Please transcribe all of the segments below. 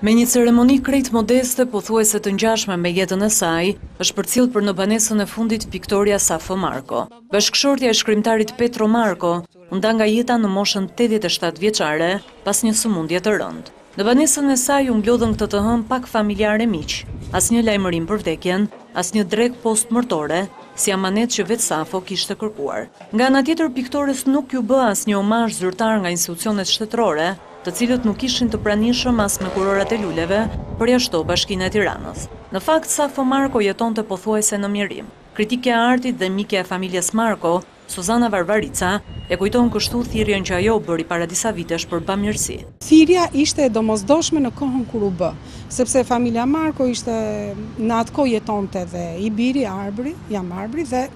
Me një ceremoni krejt modeste, pothuajse të ngjashme me jetën e saj, është përcjellë për në banesën e fundit piktorja Safo Marko. Bashkëshortja e shkrimtarit Petro Marko u nda nga jeta në moshën tetëdhjetë e shtatë vjeçare pas një sëmundje të rëndë. Në banesën e saj u mblodhën këtë të hënë pak familjarë e miq, asnjë lajmërim për vdekjen. Asnjë drekë postmortore, si amanet që vetë Safo kishte kërkuar. Nga ana tjetër, piktores nuk iu bë asnjë omazh zyrtar nga institucionet shtetërore, të cilët nuk ishin të pranishëm as me kurorat e luleve, përjashto Bashkina e Tiranës. Në fakt, Safo Marko jetonte pothuajse në mjerim. Kritikja e artit dhe mikja e familjes Marko, Suzana Varvarica e kujton kështu thirrjen që ajo bëri para disa vitesh për bamirësi. Thirrja ishte e domosdoshme në kohën kur u bë, sepse familja Marko ishte në atë kohë jetonte dhe i biri Arbri, Jamarbri dhe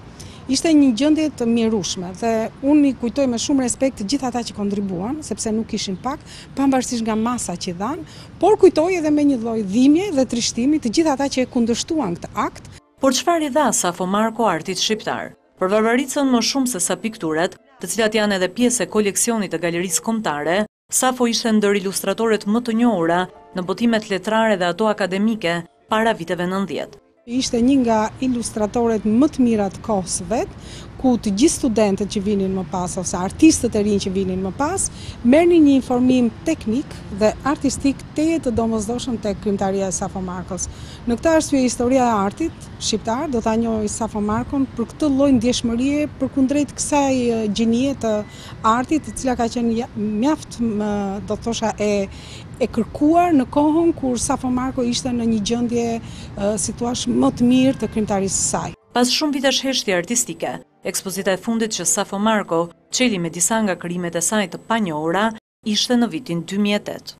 ishte në një gjendje të mjerushme dhe unë i kujtoj me shumë respekt të gjithë ata që kontribuan, sepse nuk ishin pak, pavarësisht nga masa që dhanë, por kujtoj edhe me një lloj dhimbje dhe trishtimi të gjithë ata që e kundërshtuan këtë akt. Por çfarë i dha Safo Marko artit shqiptar? Për Varvaricën më shumë se sa pikturat, të cilat janë edhe pjesë e koleksionit të Galerisë Kombëtare, Safo ishte ndër ilustratoret më të njohura në botimet letrare dhe ato akademike para viteve nëntëdhjetë. Ishte një nga ilustratoret më të mira të kohës së vet, ku të gjithë studentët që vinin më pas ose artistët e rinj që vinin më pas, merrnin një informim teknik dhe artistik tejet të domosdoshëm tek krimtaria e Safo Markos. Në këtë arsye historia e artit shqiptar do ta njohë Safo Markon për këtë lloj ndjeshmërie përkundrejt kësaj gjinie të artit, e cila ka qenë mjaft do të thosha e e kërkuar në kohën kur Safo Marko ishte në një gjendje si të thuash më të mirë të krimtarisë së saj. Pas shumë vitesh heshtje artistike, ekspozita e fundit që Safo Marko çeli me disa nga krijimet e saj të panjohura ishte në vitin dy mijë e tetë.